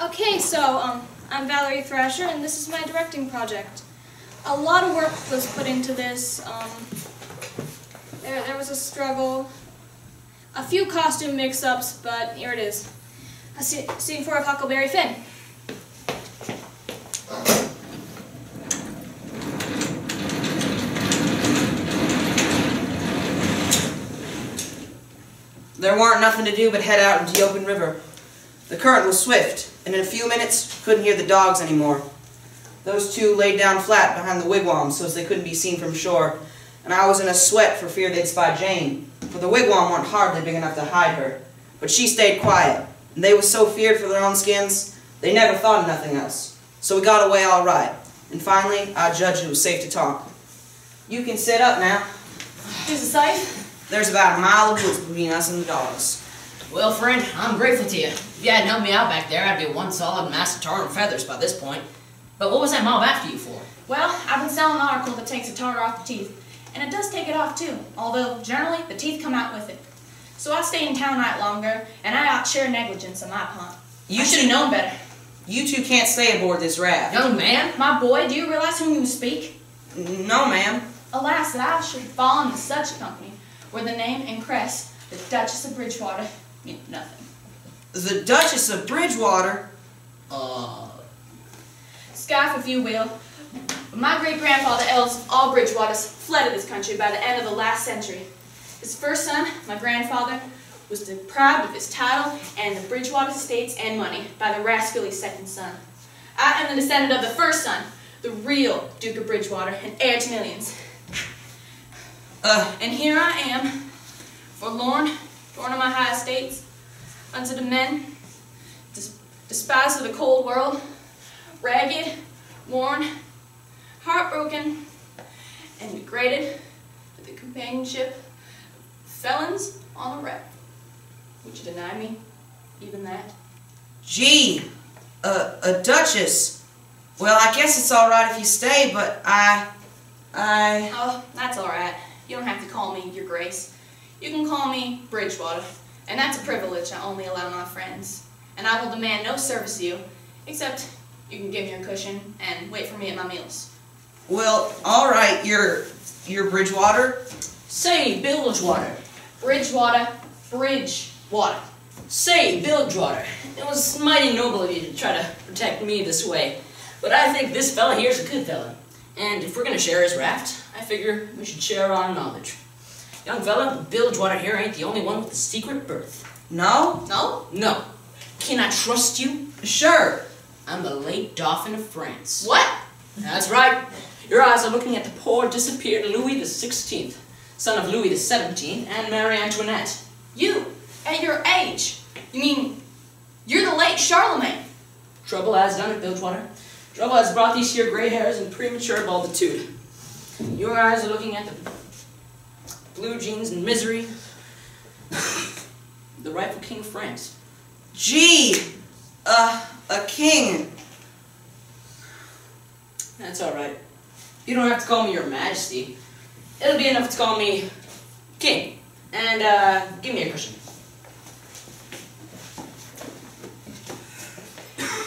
Okay, so um, I'm Valerie Thrasher, and this is my directing project. A lot of work was put into this. Um, there, there was a struggle, a few costume mix-ups, but here it is. A sc- scene for a Huckleberry Finn. There weren't nothing to do but head out into the open river. The current was swift, and in a few minutes couldn't hear the dogs anymore. Those two laid down flat behind the wigwam so as they couldn't be seen from shore, and I was in a sweat for fear they'd spy Jane, for the wigwam weren't hardly big enough to hide her. But she stayed quiet, and they was so feared for their own skins, they never thought of nothing else. So we got away all right, and finally I judged it was safe to talk. You can sit up now. Is it safe? There's about a mile of woods between us and the dogs. Well, friend, I'm grateful to you. If you hadn't helped me out back there, I'd be one solid mass of tar and feathers by this point. But what was that mob after you for? Well, I've been selling an article that takes the tartar off the teeth. And it does take it off too, although generally the teeth come out with it. So I stay in town night longer, and I outshare negligence on my part. You should have known better. You two can't stay aboard this raft. Young man? My boy, do you realize whom you speak? No, ma'am. Alas, that I should fall into such a company, where the name and crest, the Duchess of Bridgewater, nothing. The Duchess of Bridgewater? Uh, Scoff if you will. My great grandfather, of all Bridgewaters, fled this country by the end of the last century. His first son, my grandfather, was deprived of his title and the Bridgewater estates and money by the rascally second son. I am the descendant of the first son, the real Duke of Bridgewater, and heir to millions. Uh, And here I am, forlorn, born on my high estates, unto the men, des- despised of the cold world, ragged, worn, heartbroken, and degraded with the companionship of felons on the rack. Would you deny me even that? gee, a, a Duchess. Well, I guess it's all right if you stay, but I, I, Oh, that's all right. You don't have to call me Your Grace. You can call me Bridgewater, and that's a privilege I only allow my friends. And I will demand no service of you, except you can give me your cushion and wait for me at my meals. well, all right, you're, you're Bridgewater. say, Bilgewater. Bridgewater, Bridgewater. Say, Bilgewater. It was mighty noble of you to try to protect me this way. But I think this fella here's a good fella. And if we're gonna share his raft, I figure we should share our knowledge. Young fella, Bilgewater here ain't the only one with the secret birth. No? No? No. Can I trust you? Sure. I'm the late Dauphin of France. What? That's right. Your eyes are looking at the poor disappeared Louis the Sixteenth, son of Louis the Seventeenth and Marie Antoinette. You, at your age. You mean, you're the late Charlemagne. Trouble has done it, Bilgewater. Trouble has brought these here gray hairs and premature balditude. Your eyes are looking at the blue jeans and misery. the rightful king of France. Gee, uh, a king. That's all right. You don't have to call me your majesty. It'll be enough to call me king. And, uh, give me a cushion.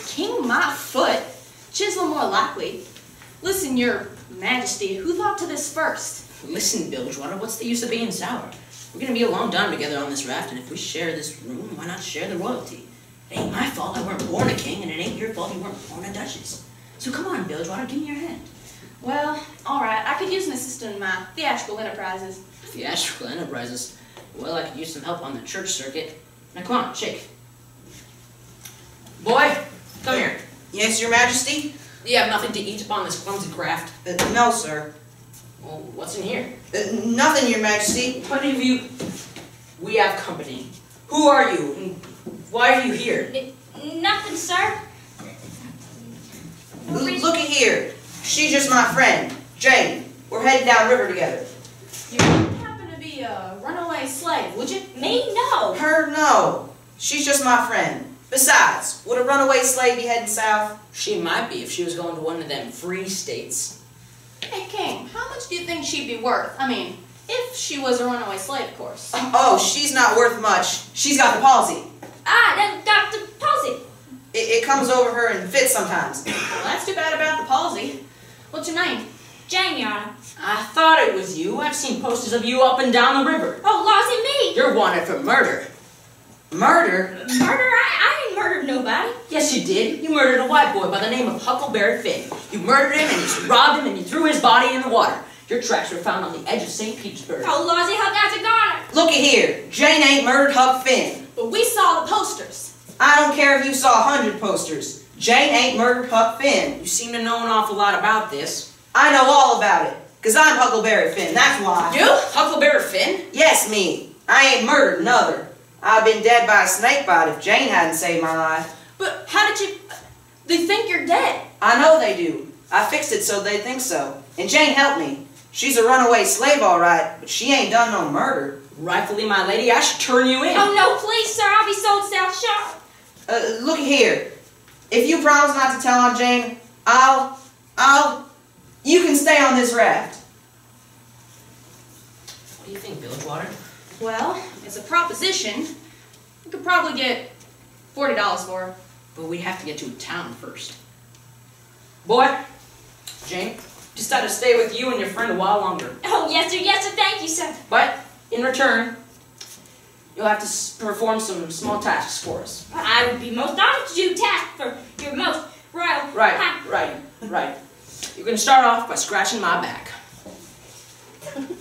King my foot? Chisel more likely. Listen, your majesty, who thought to this first? Listen, Bilgewater, what's the use of being sour? We're gonna be a long time together on this raft, and if we share this room, why not share the royalty? It ain't my fault I weren't born a king, and it ain't your fault you weren't born a duchess. So come on, Bilgewater, give me your hand. Well, alright, I could use an assistant in my theatrical enterprises. Theatrical enterprises. Well, I could use some help on the church circuit. Now come on, shake. Boy, come here. Yes, your majesty? You have nothing to eat upon this clumsy craft. Uh, no, sir. Well, what's in here? Uh, nothing, your majesty. What have you? We have company. Who are you? Why are you here? Nothing, sir. L- look at here. She's just my friend, Jane. We're heading down river together. You wouldn't happen to be a runaway slave, would you? Me? No. Her, no. She's just my friend. Besides, would a runaway slave be heading south? She might be if she was going to one of them free states. Hey, King, how much do you think she'd be worth? I mean, if she was a runaway slave, of course. Oh, she's not worth much. She's got the palsy. Ah, then Dr. Palsy. It, it comes over her in fits sometimes. Well, that's too bad about the palsy. What's your name? Jane, Your Honor. I thought it was you. I've seen posters of you up and down the river. Oh, Lawsy, me! You're wanted for murder. Murder? Murder? I, I ain't murdered nobody. Yes, you did. You murdered a white boy by the name of Huckleberry Finn. You murdered him and you robbed him and you threw his body in the water. Your tracks were found on the edge of St. Petersburg. Oh, Lawsy, how that's a goner. Looky here. Jane ain't murdered Huck Finn. But we saw the posters. I don't care if you saw a hundred posters. Jane ain't murdered Huck Finn. You seem to know an awful lot about this. I know all about it. Cause I'm Huckleberry Finn, that's why. You? Huckleberry Finn? Yes, me. I ain't murdered another. I'd been dead by a snake bite if Jane hadn't saved my life. But how did you... They think you're dead. I know they do. I fixed it so they think so. And Jane helped me. She's a runaway slave, all right, but she ain't done no murder. Rightfully, my lady, I should turn you in. Oh, no, please, sir. I'll be sold South Shore. Uh, look here. If you promise not to tell on Jane, I'll, I'll, you can stay on this raft. What do you think, Bilgewater? Well, it's a proposition. We could probably get $40 for it. But we have to get to town first. Boy, Jane, just decided to stay with you and your friend a while longer. Oh, yes, sir. Yes, sir. Thank you, sir. But in return, you'll have to s- perform some small tasks for us. I would be most honored to do tasks for your most royal... Right, high- right, right. You're gonna start off by scratching my back.